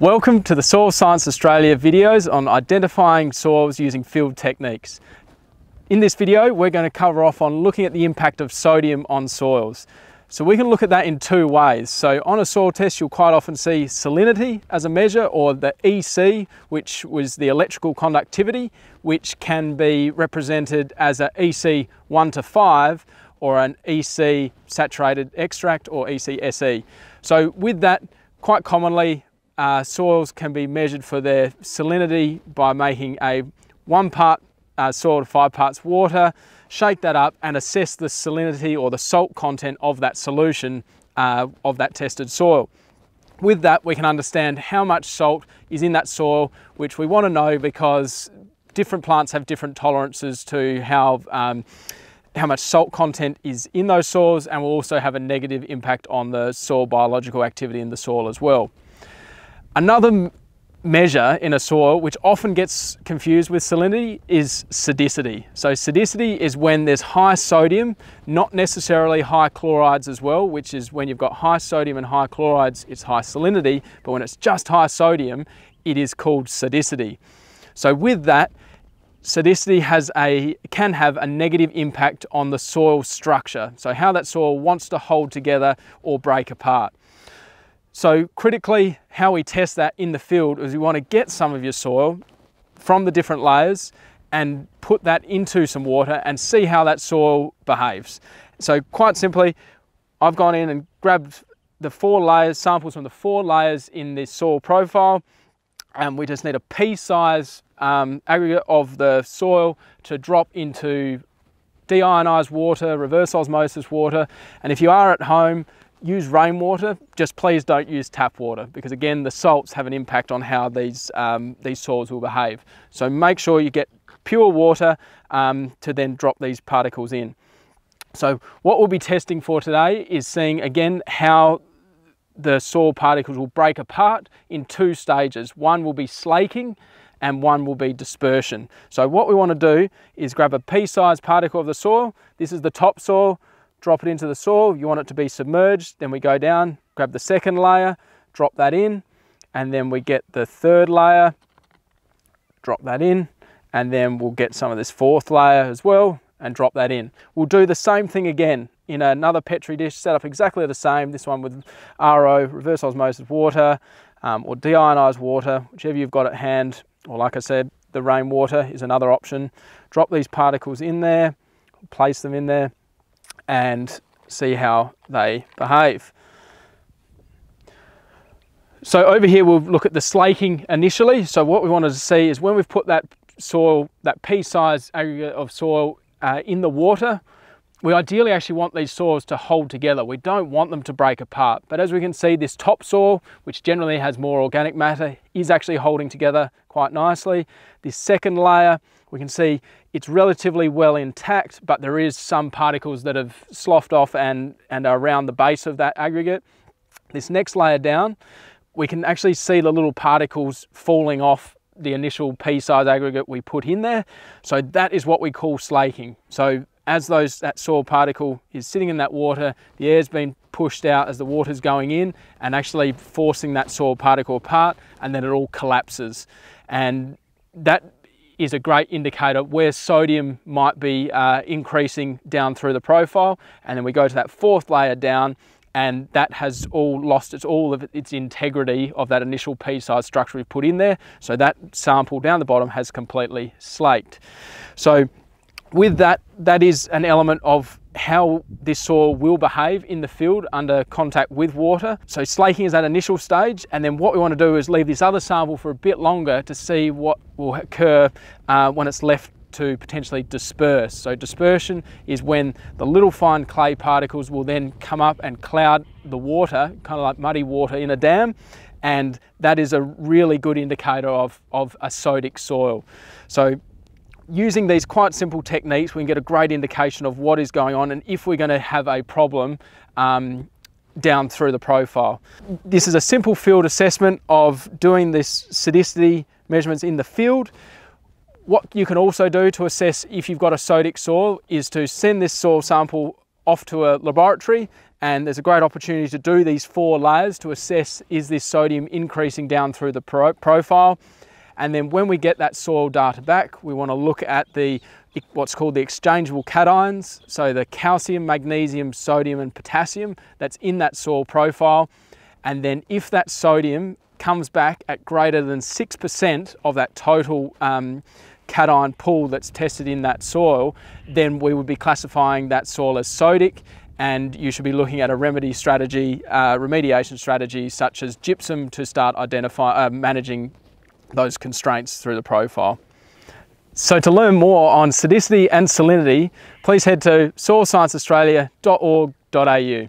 Welcome to the Soil Science Australia videos on identifying soils using field techniques. In this video, we're going to cover off on looking at the impact of sodium on soils. So we can look at that in two ways. So on a soil test, you'll quite often see salinity as a measure or the EC, which was the electrical conductivity, which can be represented as an EC 1 to 5 or an EC saturated extract or ECSE. So with that, quite commonly uh, soils can be measured for their salinity by making a one part uh, soil to five parts water, shake that up and assess the salinity or the salt content of that solution uh, of that tested soil. With that, we can understand how much salt is in that soil, which we want to know because different plants have different tolerances to how um, how much salt content is in those soils and will also have a negative impact on the soil biological activity in the soil as well. Another measure in a soil, which often gets confused with salinity, is sodicity. So sodicity is when there's high sodium, not necessarily high chlorides as well, which is when you've got high sodium and high chlorides, it's high salinity, but when it's just high sodium, it is called sodicity. So with that, sodicity has a, can have a negative impact on the soil structure. So how that soil wants to hold together or break apart. So critically, how we test that in the field is we want to get some of your soil from the different layers and put that into some water and see how that soil behaves. So quite simply, I've gone in and grabbed the four layers, samples from the four layers in this soil profile, and we just need a pea size um, aggregate of the soil to drop into deionized water, reverse osmosis water, and if you are at home, use rainwater, just please don't use tap water because again, the salts have an impact on how these, um, these soils will behave. So make sure you get pure water um, to then drop these particles in. So what we'll be testing for today is seeing again how the soil particles will break apart in two stages. One will be slaking and one will be dispersion. So what we want to do is grab a pea-sized particle of the soil. This is the top soil drop it into the soil. You want it to be submerged. Then we go down, grab the second layer, drop that in, and then we get the third layer, drop that in, and then we'll get some of this fourth layer as well and drop that in. We'll do the same thing again in another Petri dish, set up exactly the same, this one with RO, reverse osmosis water, um, or deionized water, whichever you've got at hand, or like I said, the rainwater is another option. Drop these particles in there, place them in there, and see how they behave. So over here we'll look at the slaking initially. So what we wanted to see is when we've put that soil, that pea-sized aggregate of soil uh, in the water, we ideally actually want these soils to hold together. We don't want them to break apart. But as we can see, this top soil, which generally has more organic matter, is actually holding together quite nicely. This second layer, we can see it's relatively well intact, but there is some particles that have sloughed off and, and are around the base of that aggregate. This next layer down, we can actually see the little particles falling off the initial pea-size aggregate we put in there. So that is what we call slaking. So as those that soil particle is sitting in that water, the air's been pushed out as the water's going in and actually forcing that soil particle apart and then it all collapses. And that is a great indicator where sodium might be uh, increasing down through the profile. And then we go to that fourth layer down and that has all lost its all of its integrity of that initial pea-sized structure we've put in there. So that sample down the bottom has completely slaked. So with that, that is an element of how this soil will behave in the field under contact with water. So slaking is that initial stage and then what we want to do is leave this other sample for a bit longer to see what will occur uh, when it's left to potentially disperse. So dispersion is when the little fine clay particles will then come up and cloud the water, kind of like muddy water in a dam, and that is a really good indicator of, of a sodic soil. So using these quite simple techniques, we can get a great indication of what is going on and if we're going to have a problem um, down through the profile. This is a simple field assessment of doing this sodicity measurements in the field. What you can also do to assess if you've got a sodic soil is to send this soil sample off to a laboratory and there's a great opportunity to do these four layers to assess is this sodium increasing down through the pro profile and then when we get that soil data back we want to look at the what's called the exchangeable cations so the calcium magnesium sodium and potassium that's in that soil profile. And then if that sodium comes back at greater than 6% of that total um, cation pool that's tested in that soil, then we would be classifying that soil as sodic. And you should be looking at a remedy strategy, uh, remediation strategy such as gypsum to start identifying, uh, managing those constraints through the profile. So to learn more on sodicity and salinity, please head to soilscienceaustralia.org.au.